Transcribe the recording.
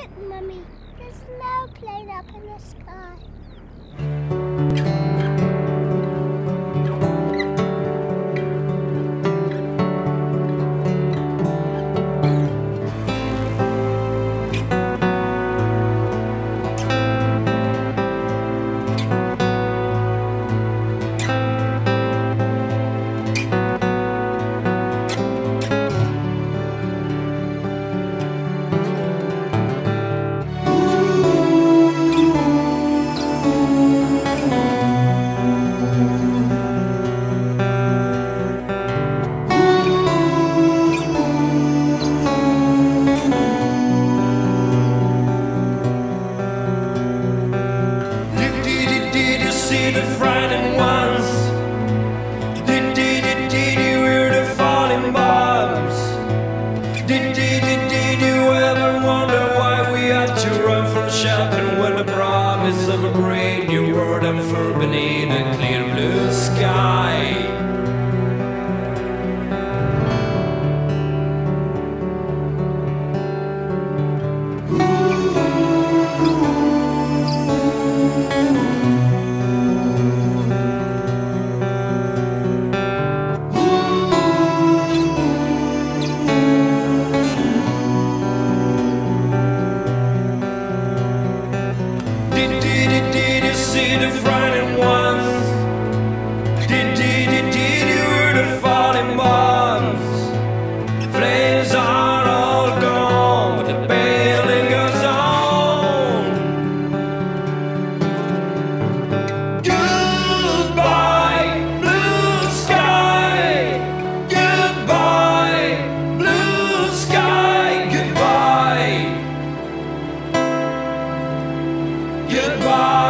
Look, Mummy, there's no plane up in the sky. Run from shelter when the promise of a brand new world unfurled beneath a clear? goodbye.